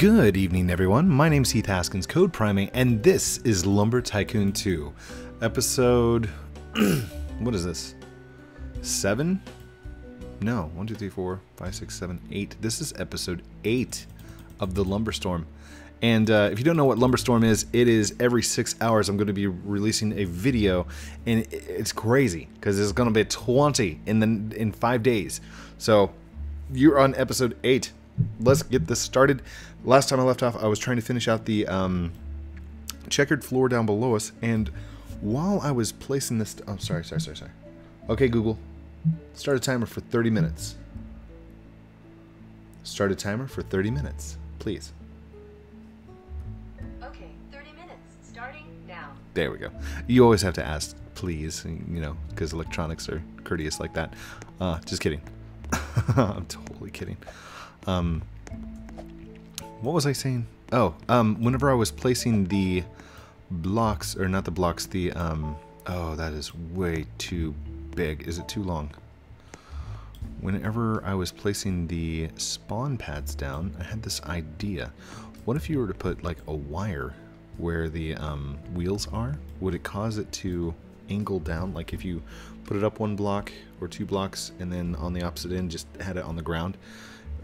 Good evening, everyone. My name's Heath Haskins, CodePrime8, and this is Lumber Tycoon 2, episode. what is this? Seven? No, one, two, three, four, five, six, seven, eight. This is episode eight of the Lumber Storm. And uh, if you don't know what Lumberstorm is, it is every six hours I'm going to be releasing a video, and it's crazy because there's going to be 20 in the in five days. So you're on episode eight. Let's get this started. Last time I left off, I was trying to finish out the um, checkered floor down below us, and while I was placing this, oh sorry, sorry, sorry, sorry. Okay, Google, start a timer for 30 minutes. Start a timer for 30 minutes, please. Okay, 30 minutes, starting now. There we go. You always have to ask, please, you know, because electronics are courteous like that. Uh, just kidding. I'm totally kidding. Um, what was I saying? Oh, um, whenever I was placing the blocks, or not the blocks, the, um, oh, that is way too big. Is it too long? Whenever I was placing the spawn pads down, I had this idea. What if you were to put like a wire where the um, wheels are? Would it cause it to angle down? Like if you put it up one block or two blocks and then on the opposite end just had it on the ground,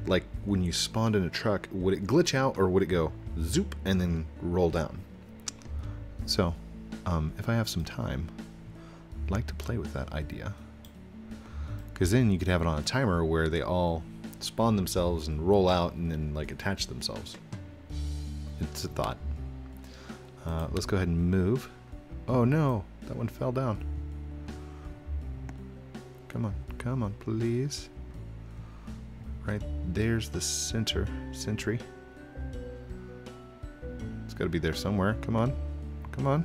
like when you spawned in a truck, would it glitch out or would it go zoop and then roll down? So, um, if I have some time, I'd like to play with that idea. Because then you could have it on a timer where they all spawn themselves and roll out and then like attach themselves. It's a thought. Uh, let's go ahead and move. Oh no, that one fell down. Come on, come on, please. Right there's the center sentry. It's got to be there somewhere. Come on, come on.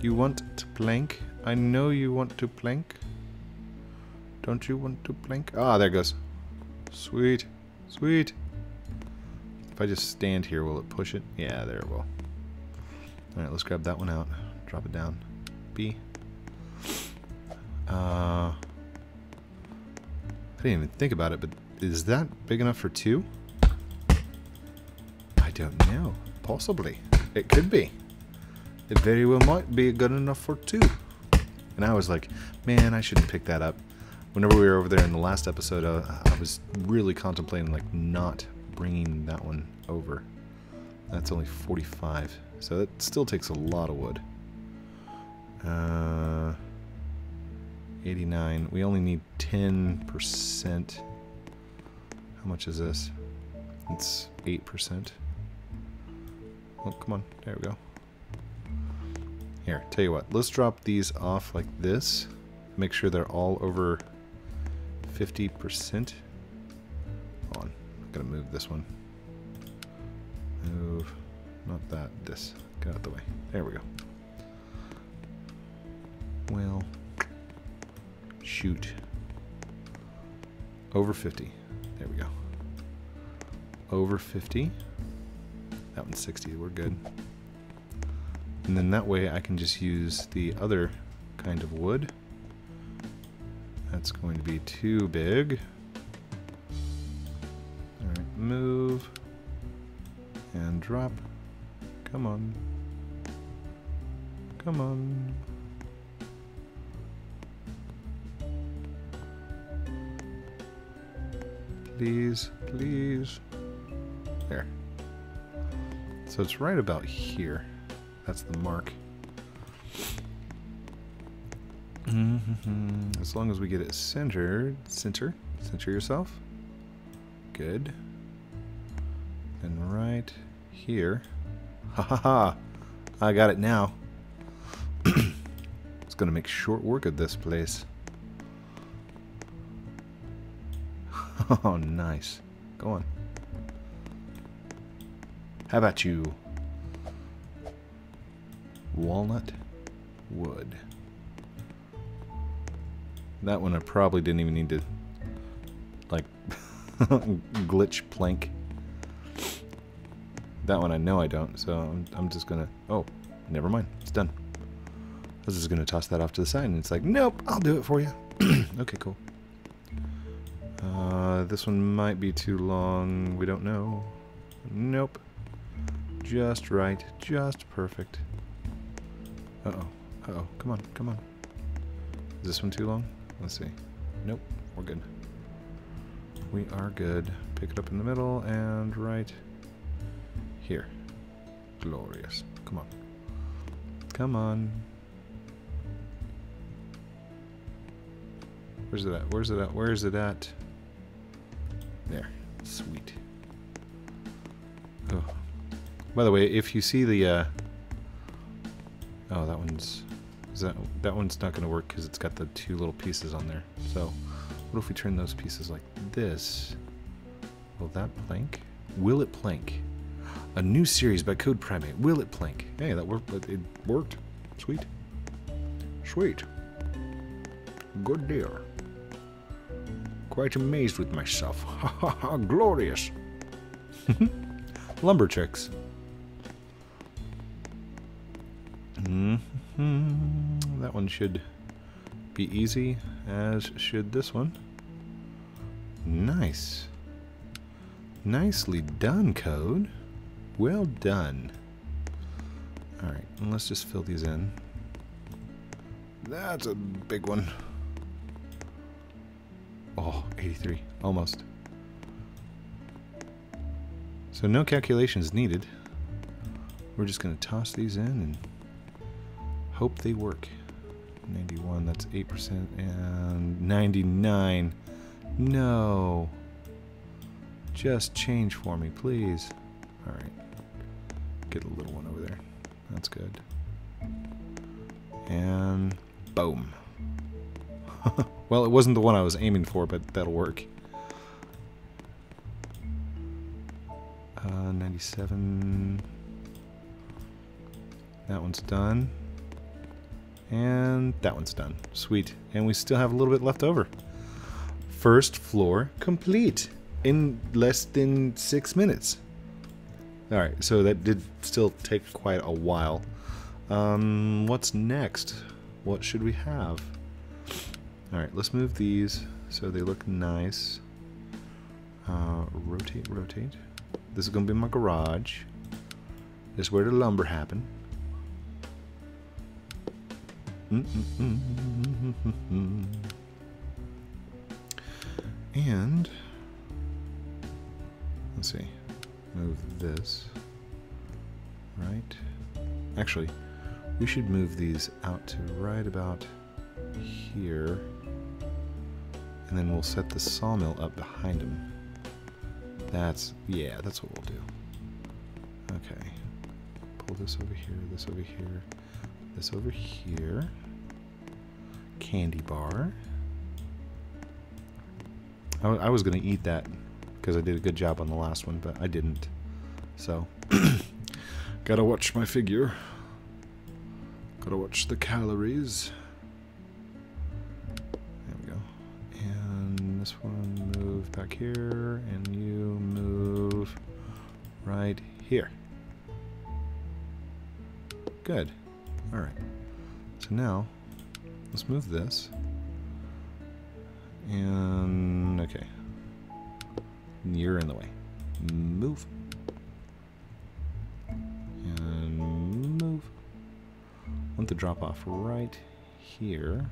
You want to plank? I know you want to plank. Don't you want to plank? Ah, there goes. Sweet, sweet. If I just stand here, will it push it? Yeah, there it will. Alright, let's grab that one out. Drop it down. B. Uh, I didn't even think about it, but is that big enough for two? I don't know. Possibly. It could be. It very well might be good enough for two. And I was like, man, I shouldn't pick that up. Whenever we were over there in the last episode, uh, I was really contemplating like not bringing that one over. That's only 45, so that still takes a lot of wood. Uh, 89. We only need 10%. How much is this? It's 8%. Oh, come on. There we go. Here, tell you what. Let's drop these off like this. Make sure they're all over 50%. Hold on. I'm going to move this one. Move. Not that. This. Get out the way. There we go. Well, shoot. Over 50. There we go. Over 50. That one's 60. We're good. And then that way I can just use the other kind of wood. That's going to be too big. Alright, move. And drop. Come on. Come on. Please, please. There. So it's right about here. That's the mark. Mm -hmm. As long as we get it centered. Center. Center yourself. Good. And right here. Ha ha ha. I got it now. it's going to make short work of this place. Oh, nice. Go on. How about you? Walnut wood. That one I probably didn't even need to, like, glitch plank. That one I know I don't, so I'm, I'm just gonna... Oh, never mind. It's done. I was just gonna toss that off to the side, and it's like, nope, I'll do it for you. okay, cool. This one might be too long. We don't know. Nope. Just right. Just perfect. Uh-oh. Uh-oh. Come on. Come on. Is this one too long? Let's see. Nope. We're good. We are good. Pick it up in the middle and right here. Glorious. Come on. Come on. Where's it at? Where's it at? Where is it at? There. Sweet. Oh. By the way, if you see the, uh... Oh, that one's... That, that one's not going to work because it's got the two little pieces on there. So, what if we turn those pieces like this? Will that plank? Will it plank? A new series by CodePrime8. Will it plank? Hey, that worked. It worked. Sweet. Sweet. Good deal. Quite amazed with myself. Ha ha ha, glorious. Lumber tricks. Mm -hmm. That one should be easy, as should this one. Nice. Nicely done, Code. Well done. Alright, let's just fill these in. That's a big one. Oh, 83. Almost. So no calculations needed. We're just going to toss these in and hope they work. 91, that's 8%, and 99. No. Just change for me, please. Alright. Get a little one over there. That's good. And boom. well, it wasn't the one I was aiming for, but that'll work. Uh, 97. That one's done. And that one's done. Sweet. And we still have a little bit left over. First floor complete in less than six minutes. Alright, so that did still take quite a while. Um, what's next? What should we have? Alright, let's move these so they look nice. Uh, rotate, rotate. This is going to be my garage. This is where the lumber happened. And let's see, move this right. Actually, we should move these out to right about here, and then we'll set the sawmill up behind him. That's yeah, that's what we'll do. Okay, pull this over here, this over here this over here. Candy bar. I, I was going to eat that because I did a good job on the last one, but I didn't. So, gotta watch my figure. Gotta watch the calories. This one move back here, and you move right here. Good. Alright. So now, let's move this. And, okay. You're in the way. Move. And move. Want the drop off right here.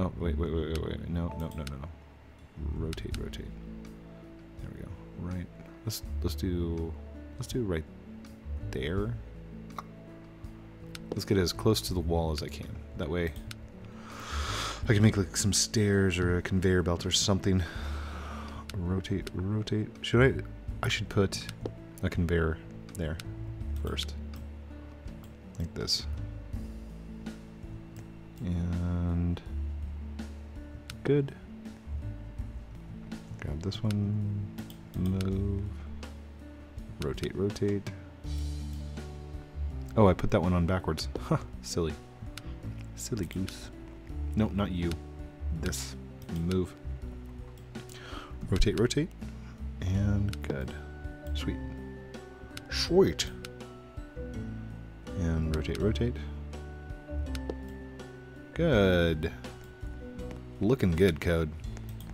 Oh, wait, wait, wait, wait, wait. No, no, no, no, no. Rotate, rotate. There we go. Right. Let's let's do let's do right there. Let's get as close to the wall as I can. That way I can make like some stairs or a conveyor belt or something. Rotate, rotate. Should I? I should put a conveyor there first. Like this. And good. Grab this one, move, rotate, rotate. Oh, I put that one on backwards. Huh, silly. Silly goose. No, not you. This. Move. Rotate, rotate. And good. Sweet. Sweet. And rotate, rotate. Good. Looking good, Code.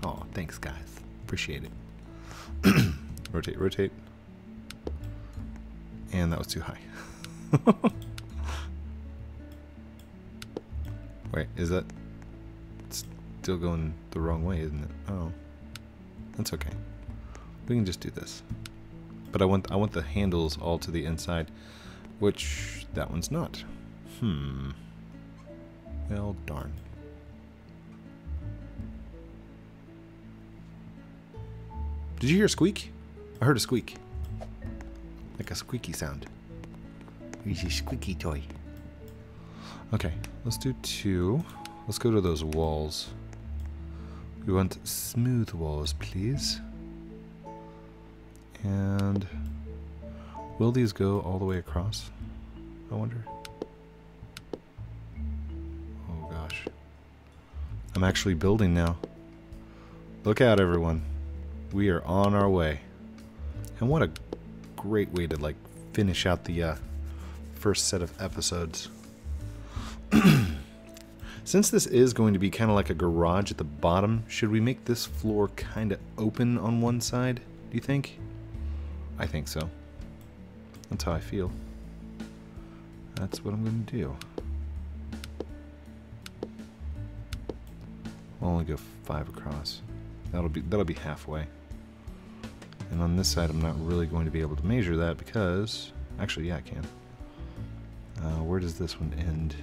Oh, thanks, guys. Appreciate it. rotate, rotate. And that was too high. Wait, is that still going the wrong way, isn't it? Oh. That's okay. We can just do this. But I want I want the handles all to the inside, which that one's not. Hmm. Well, darn. Did you hear a squeak? I heard a squeak. Like a squeaky sound. He's a squeaky toy. Okay, let's do two. Let's go to those walls. We want smooth walls, please. And will these go all the way across? I wonder. Oh gosh. I'm actually building now. Look out everyone. We are on our way. And what a great way to like finish out the uh, first set of episodes. Since this is going to be kind of like a garage at the bottom, should we make this floor kind of open on one side, do you think? I think so. That's how I feel. That's what I'm going to do. I'll only go five across. That'll be that'll be halfway. And on this side, I'm not really going to be able to measure that because, actually, yeah, I can. Uh, where does this one end?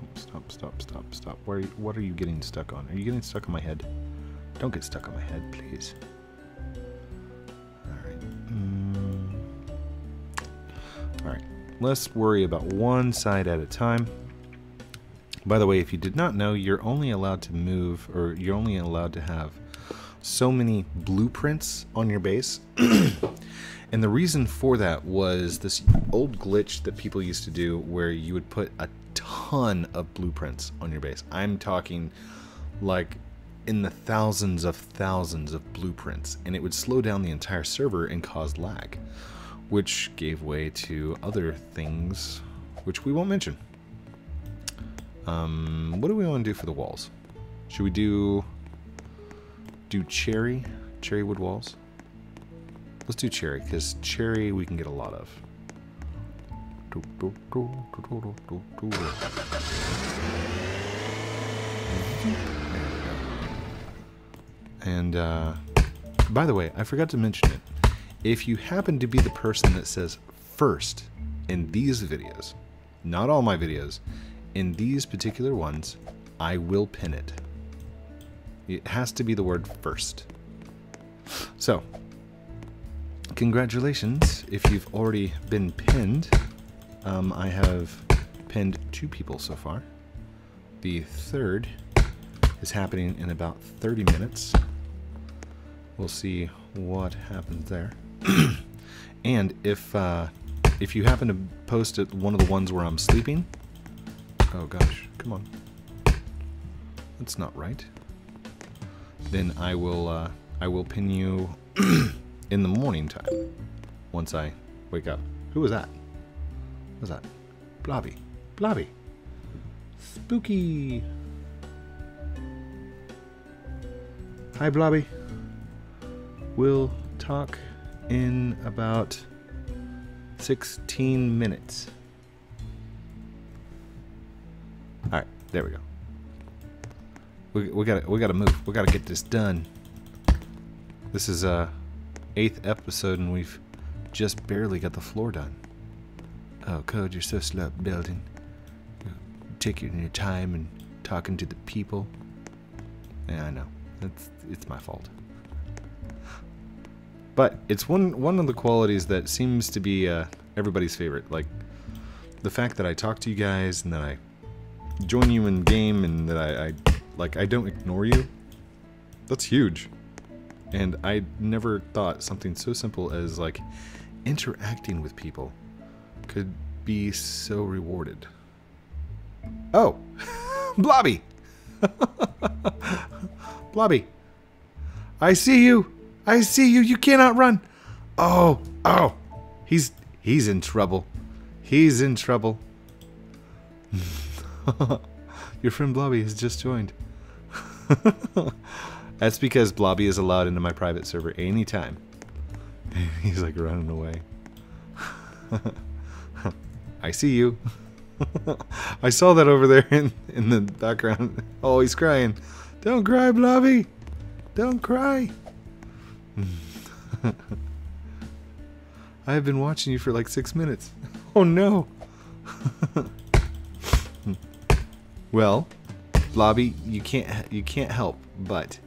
Oh, stop, stop, stop, stop. Where? What are you getting stuck on? Are you getting stuck on my head? Don't get stuck on my head, please. All right. Mm. All right. Let's worry about one side at a time. By the way, if you did not know, you're only allowed to move, or you're only allowed to have so many blueprints on your base. and the reason for that was this old glitch that people used to do where you would put a ton of blueprints on your base. I'm talking like in the thousands of thousands of blueprints, and it would slow down the entire server and cause lag, which gave way to other things which we won't mention. Um, what do we want to do for the walls? Should we do do cherry, cherry wood walls? Let's do cherry, because cherry we can get a lot of. And, uh, by the way, I forgot to mention it. If you happen to be the person that says first in these videos, not all my videos, in these particular ones, I will pin it. It has to be the word first. So, congratulations if you've already been pinned. Um, I have pinned two people so far. The third is happening in about 30 minutes. We'll see what happens there. and if uh, if you happen to post at one of the ones where I'm sleeping, oh gosh, come on, that's not right then I will uh, I will pin you in the morning time once I wake up. Who was that? What was that? Blobby. Blobby. Spooky. Hi, Blobby. We'll talk in about 16 minutes. All right, there we go. We, we gotta we gotta move. We gotta get this done. This is a uh, eighth episode and we've just barely got the floor done. Oh, Code, you're so slow building. Taking your time and talking to the people. Yeah, I know. It's it's my fault. But it's one one of the qualities that seems to be uh, everybody's favorite. Like the fact that I talk to you guys and that I join you in game and that I, I like, I don't ignore you. That's huge. And I never thought something so simple as, like, interacting with people could be so rewarded. Oh! Blobby! Blobby! I see you! I see you! You cannot run! Oh! Oh! He's he's in trouble. He's in trouble. Your friend Blobby has just joined. That's because Blobby is allowed into my private server anytime. He's like running away. I see you. I saw that over there in, in the background. Oh, he's crying. Don't cry, Blobby. Don't cry. I have been watching you for like six minutes. Oh no. well, Blobby, you can't you can't help, but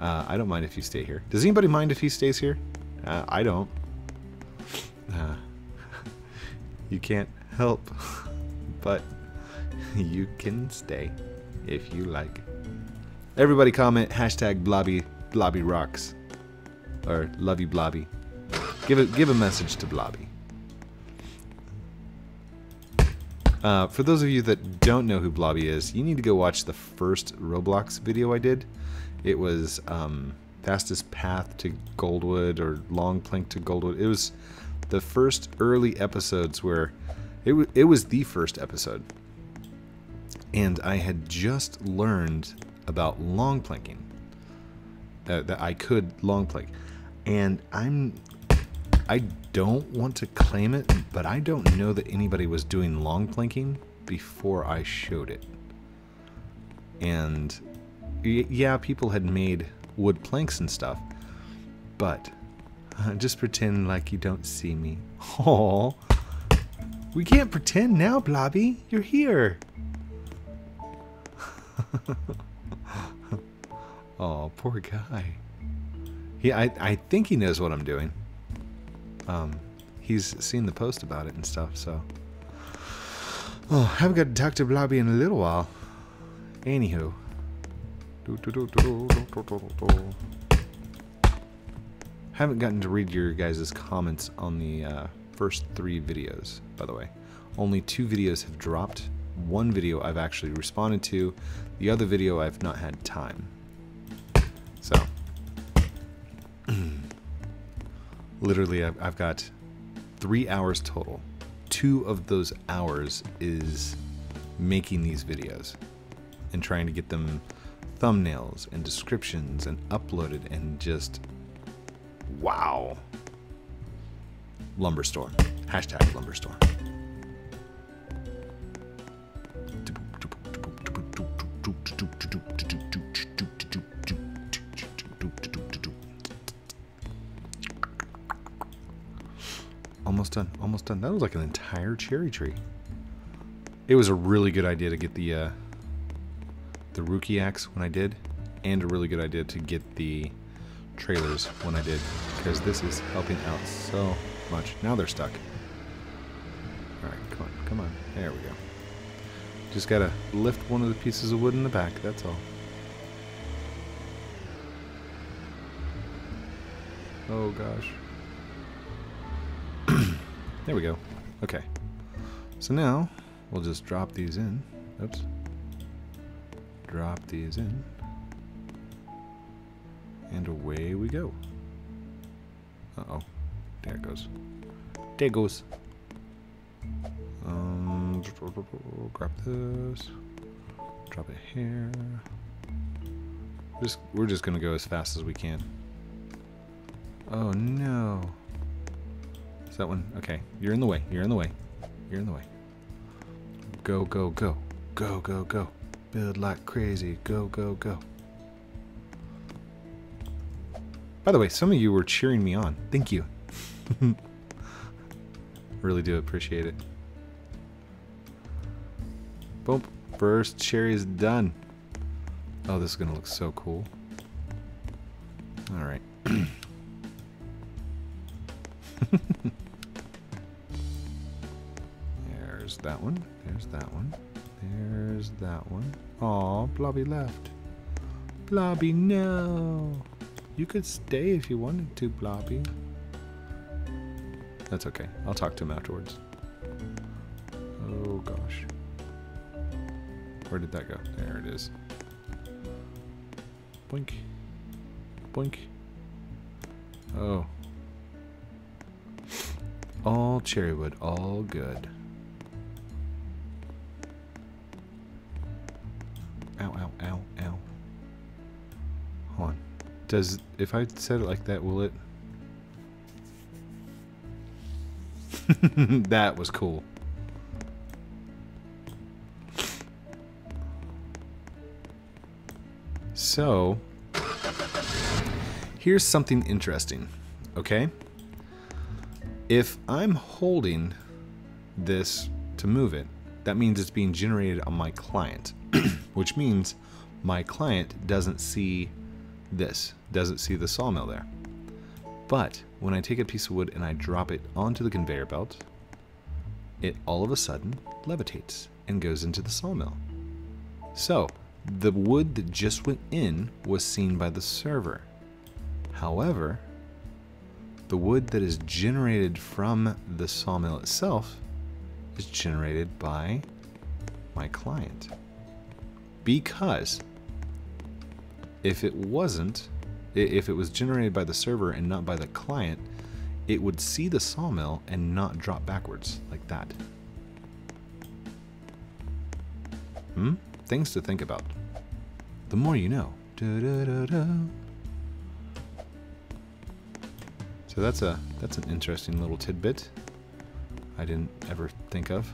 uh, I don't mind if you stay here. Does anybody mind if he stays here? Uh, I don't. Uh, you can't help, but you can stay if you like. Everybody comment hashtag Blobby Blobby rocks or love you Blobby. Give it give a message to Blobby. Uh, for those of you that don't know who Blobby is, you need to go watch the first Roblox video I did. It was um, fastest path to Goldwood or long plank to Goldwood. It was the first early episodes where it, it was the first episode. And I had just learned about long planking. Uh, that I could long plank. And I'm I don't want to claim it, but I don't know that anybody was doing long planking before I showed it. And yeah, people had made wood planks and stuff, but uh, just pretend like you don't see me. Oh, we can't pretend now, Blobby. You're here. oh, poor guy. He, I, I think he knows what I'm doing. Um, he's seen the post about it and stuff, so. Oh, haven't got to talk to Blobby in a little while. Anywho. Haven't gotten to read your guys' comments on the uh, first three videos, by the way. Only two videos have dropped. One video I've actually responded to. The other video I've not had time. So. Literally I've, I've got three hours total. Two of those hours is making these videos and trying to get them thumbnails and descriptions and uploaded and just wow. Lumber Storm. Hashtag Lumberstorm. Almost done. Almost done. That was like an entire cherry tree. It was a really good idea to get the uh, the Ruki axe when I did, and a really good idea to get the trailers when I did, because this is helping out so much. Now they're stuck. Alright, come on, come on. There we go. Just gotta lift one of the pieces of wood in the back, that's all. Oh gosh. There we go. Okay. So now, we'll just drop these in. Oops drop these in. And away we go. Uh-oh. There it goes. There it goes. Um, grab this. Drop it here. Just, we're just gonna go as fast as we can. Oh no. That one? Okay. You're in the way. You're in the way. You're in the way. Go, go, go. Go, go, go. Build like crazy. Go, go, go. By the way, some of you were cheering me on. Thank you. really do appreciate it. Boom. First cherry is done. Oh, this is going to look so cool. Alright. There's that one. There's that one. There's that one. Aw, Blobby left. Blobby, no. You could stay if you wanted to, Blobby. That's okay. I'll talk to him afterwards. Oh, gosh. Where did that go? There it is. Boink. Boink. Oh. All cherry wood, all good. Does if I said it like that, will it? that was cool. So, here's something interesting, okay? If I'm holding this to move it, that means it's being generated on my client, which means my client doesn't see this, doesn't see the sawmill there. But when I take a piece of wood and I drop it onto the conveyor belt, it all of a sudden levitates and goes into the sawmill. So, the wood that just went in was seen by the server. However, the wood that is generated from the sawmill itself is generated by my client. Because if it wasn't, if it was generated by the server and not by the client, it would see the sawmill and not drop backwards like that. Hmm? Things to think about. The more you know. Da, da, da, so that's a that's an interesting little tidbit. I didn't ever think of.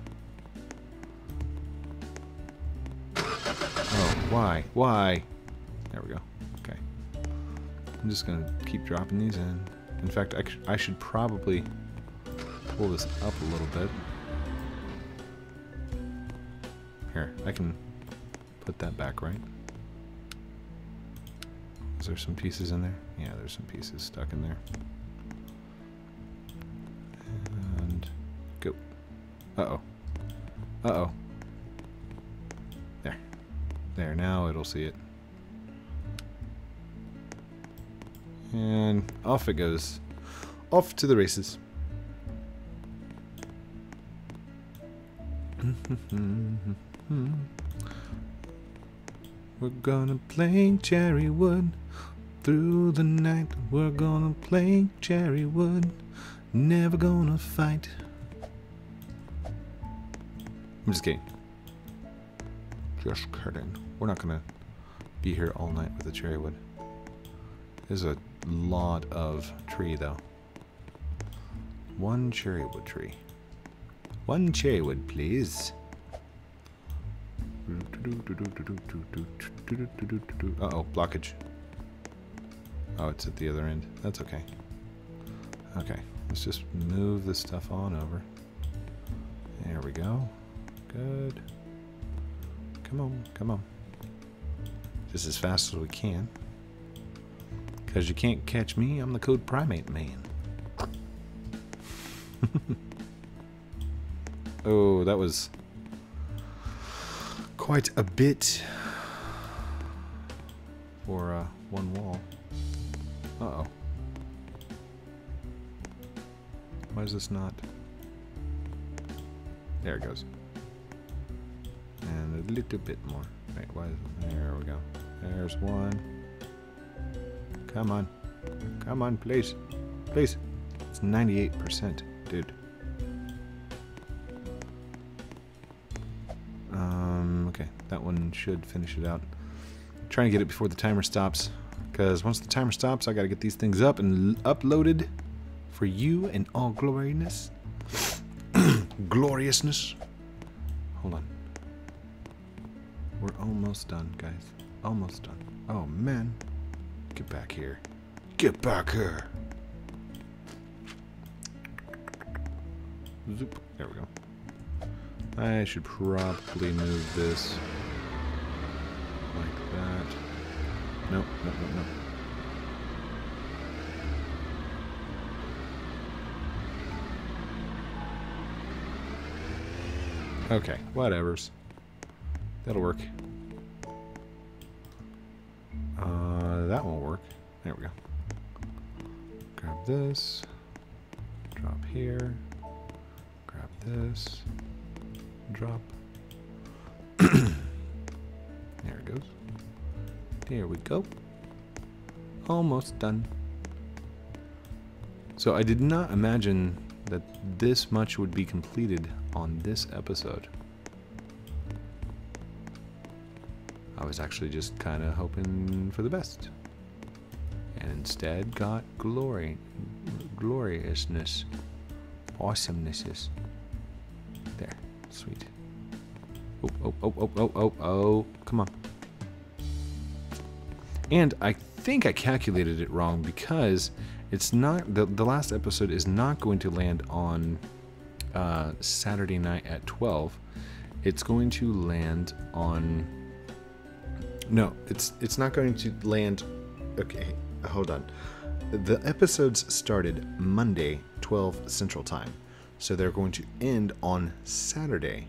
Why? Why? There we go. Okay. I'm just going to keep dropping these in. In fact, I, I should probably pull this up a little bit. Here, I can put that back right. Is there some pieces in there? Yeah, there's some pieces stuck in there. And go. Uh-oh. Uh-oh. There. Now it'll see it. And off it goes. Off to the races. We're gonna play Cherrywood through the night. We're gonna play Cherrywood. Never gonna fight. I'm just kidding. Just kidding. We're not gonna be here all night with the cherry wood. There's a lot of tree though. One cherry wood tree. One cherry wood, please. Uh-oh, blockage. Oh, it's at the other end. That's okay. Okay, let's just move this stuff on over. There we go. Good. Come on, come on. Just as fast as we can. Because you can't catch me, I'm the CodePrime8 man. oh, that was quite a bit for uh, one wall. Uh-oh. Why is this not? There it goes. A little bit more. Right, why? There we go. There's one. Come on. Come on, please. Please. It's 98%, dude. Um, okay. That one should finish it out. I'm trying to get it before the timer stops. Because once the timer stops, I gotta get these things up and uploaded for you and all gloriousness. Gloriousness. Hold on. Almost done, guys. Almost done. Oh, man. Get back here. Get back here. Zoop. There we go. I should probably move this like that. Nope, nope, nope. Okay, whatevers. That'll work. There we go. Grab this. Drop here. Grab this. Drop. there it goes. There we go. Almost done. So I did not imagine that this much would be completed on this episode. I was actually just kind of hoping for the best. And instead got glory, gloriousness, awesomenesses. There, sweet. Oh, oh, oh, oh, oh, oh, oh, come on. And I think I calculated it wrong because it's not the the last episode is not going to land on uh, Saturday night at twelve. It's going to land on. No, it's it's not going to land. Okay, hold on. The episodes started Monday, 12 Central Time, so they're going to end on Saturday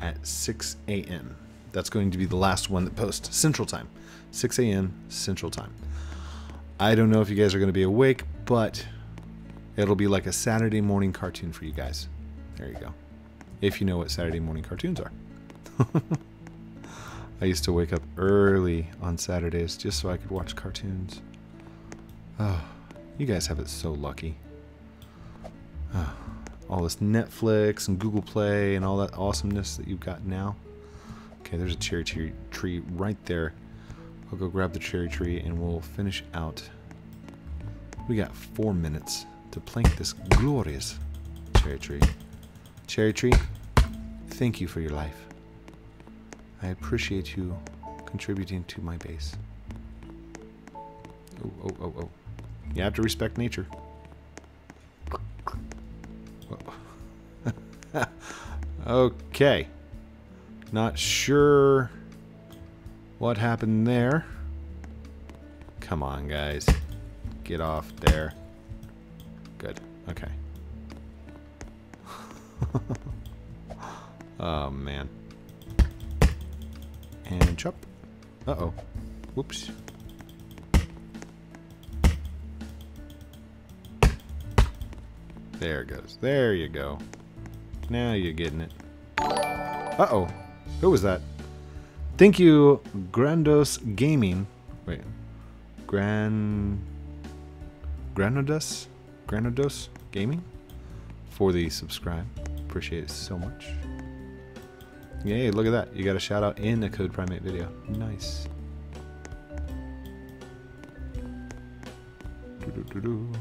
at 6 a.m. That's going to be the last one that posts Central Time, 6 a.m. Central Time. I don't know if you guys are going to be awake, but it'll be like a Saturday morning cartoon for you guys. There you go. If you know what Saturday morning cartoons are. I used to wake up early on Saturdays just so I could watch cartoons. Oh, you guys have it so lucky. Oh, all this Netflix and Google Play and all that awesomeness that you've got now. Okay, there's a cherry tree, tree right there. I'll go grab the cherry tree and we'll finish out. We got four minutes to plank this glorious cherry tree. Cherry tree, thank you for your life. I appreciate you contributing to my base. Oh, oh, oh, oh. You have to respect nature. okay. Not sure what happened there. Come on, guys. Get off there. Good. Okay. oh, man. And chop. Uh-oh. Whoops. There it goes. There you go. Now you're getting it. Uh-oh. Who was that? Thank you, Grandos Gaming. Wait. Gran... Granados? Granados Gaming? For the subscribe. Appreciate it so much. Yay, look at that. You got a shout out in the CodePrime8 video. Nice. Doo-doo-doo-doo.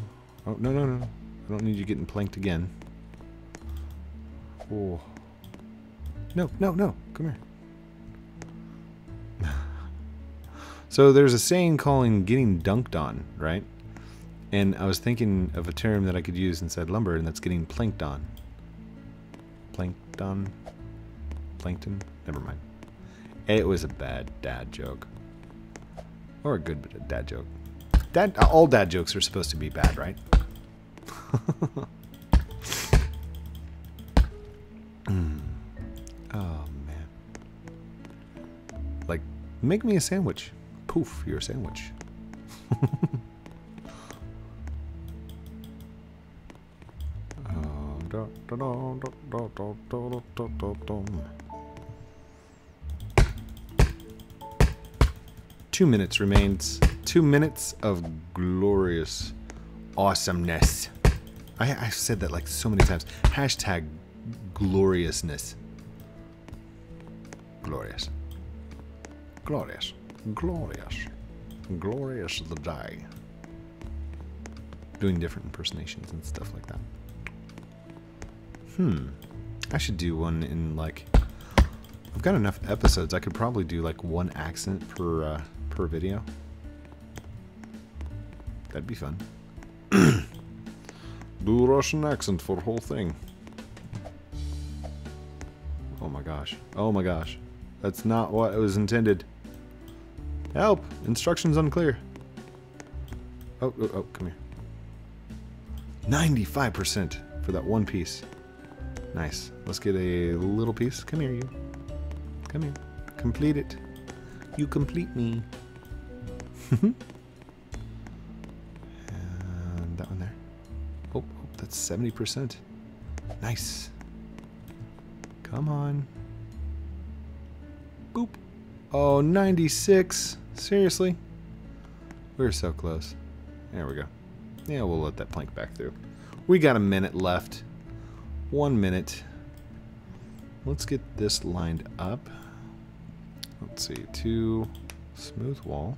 Oh, no, no, no. I don't need you getting planked again. Oh. No, no, no. Come here. so there's a saying calling getting dunked on, right? And I was thinking of a term that I could use inside lumber, and that's getting planked on. Plankton? Plankton? Never mind. It was a bad dad joke. Or a good dad joke. Dad, all dad jokes are supposed to be bad, right? Mm. Oh man. Like, make me a sandwich. Poof, you're a sandwich. Two minutes remains. Two minutes of glorious awesomeness. I, I've said that like so many times. Hashtag gloriousness. Glorious. Glorious. Glorious. Glorious the day. Doing different impersonations and stuff like that. Hmm. I should do one in like. I've got enough episodes. I could probably do like one accent per uh, per video. That'd be fun. Do Russian accent for whole thing. Oh my gosh. Oh my gosh. That's not what it was intended. Help! Instructions unclear. Oh, oh, oh, come here. 95% for that one piece. Nice. Let's get a little piece. Come here, you. Come here. Complete it. You complete me. 70%. Nice. Come on. Boop. Oh, 96. Seriously? We're so close. There we go. Yeah, we'll let that plank back through. We got a minute left one minute. Let's get this lined up. Let's see, two smooth wall.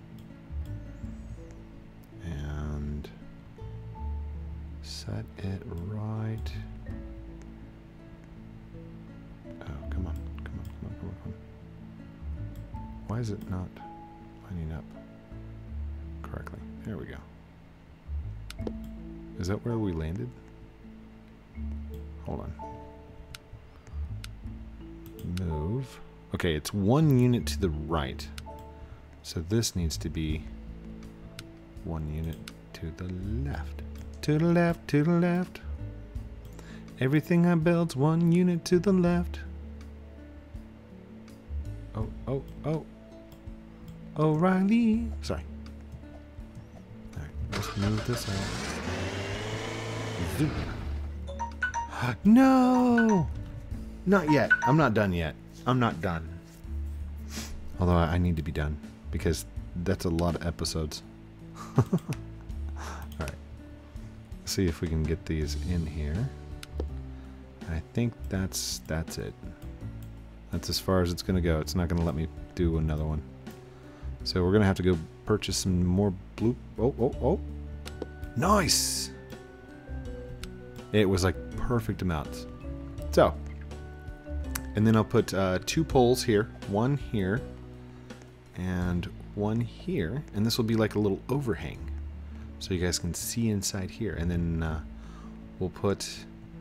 Is it not lining up correctly? There we go. Is that where we landed? Hold on. Move. Okay, it's one unit to the right. So this needs to be one unit to the left. To the left, to the left. Everything I build's one unit to the left. Oh, oh, oh. O'Reilly. Sorry. Alright, let's move this out. Zoom. No! Not yet. I'm not done yet. I'm not done. Although I need to be done because that's a lot of episodes. Alright. See if we can get these in here. I think that's that's it. That's as far as it's gonna go. It's not gonna let me do another one. So we're gonna have to go purchase some more blue. Oh, oh, oh! Nice. It was like perfect amounts. So, and then I'll put uh, two poles here, one here, and one here, and this will be like a little overhang, so you guys can see inside here. And then uh, we'll put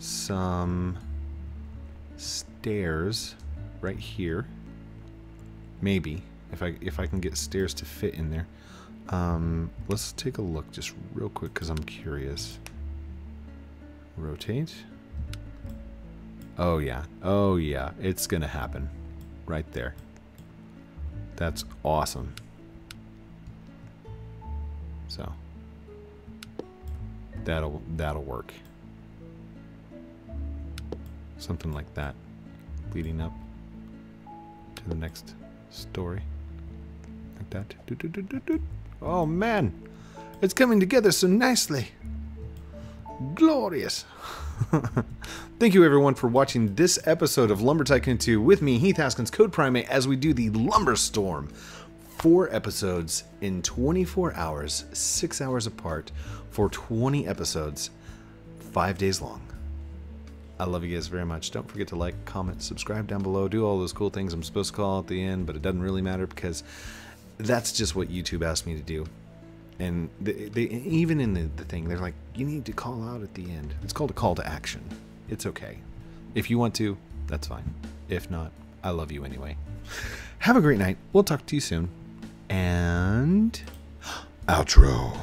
some stairs right here, maybe if I if I can get stairs to fit in there. Um, let's take a look just real quick because I'm curious. Rotate. Oh yeah. Oh yeah. It's gonna happen. Right there. That's awesome. So that'll that'll work. Something like that. Leading up to the next story. Like that. Oh man. It's coming together so nicely. Glorious. Thank you everyone for watching this episode of Lumber Tycoon 2 with me, Heath Haskins, CodePrime8, as we do the Lumber Storm. Four episodes in 24 hours, six hours apart, for 20 episodes, five days long. I love you guys very much. Don't forget to like, comment, subscribe down below, do all those cool things I'm supposed to call at the end, but it doesn't really matter because that's just what YouTube asked me to do. And they, they even in the, the thing, they're like, you need to call out at the end. It's called a call to action. It's okay. If you want to, that's fine. If not, I love you anyway. Have a great night. We'll talk to you soon. And outro.